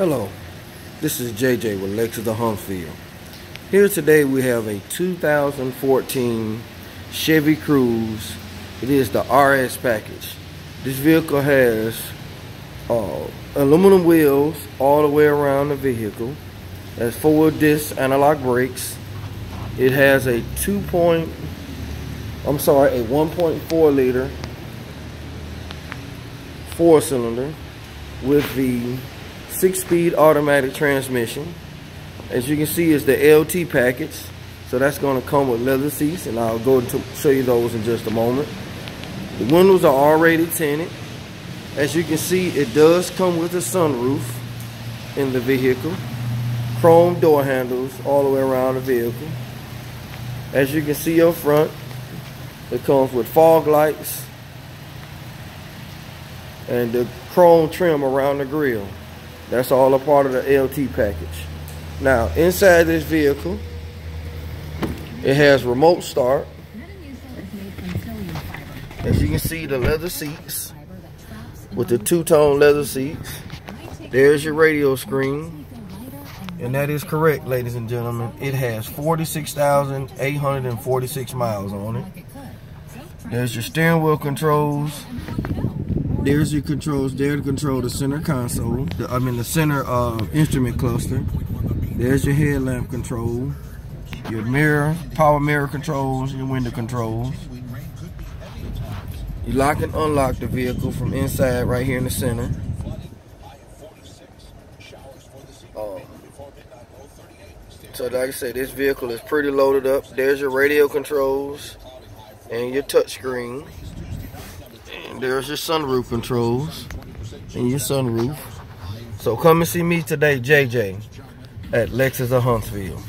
Hello, this is JJ with Lexus of Huntsville. Here today we have a 2014 Chevy Cruze. It is the RS package. This vehicle has uh, aluminum wheels all the way around the vehicle. It has four disc anti-lock brakes. It has a 2 point, I'm sorry, a 1.4 liter four cylinder with the six speed automatic transmission. As you can see, it's the LT package. So that's going to come with leather seats, and I'll go to show you those in just a moment. The windows are already tinted. As you can see, it does come with a sunroof in the vehicle. Chrome door handles all the way around the vehicle. As you can see up front, it comes with fog lights and the chrome trim around the grill. That's all a part of the LT package. Now, inside this vehicle, it has remote start. As you can see, the leather seats with the two-tone leather seats. There's your radio screen. And that is correct, ladies and gentlemen. It has 46,846 miles on it. There's your steering wheel controls. There's your controls there to control the center console. The, I mean the center uh, instrument cluster. There's your headlamp control. Your mirror, power mirror controls, your window controls. You lock and unlock the vehicle from inside right here in the center. Um, so like I said, this vehicle is pretty loaded up. There's your radio controls and your touchscreen. There's your sunroof controls and your sunroof. So come and see me today, JJ, at Lexus of Huntsville.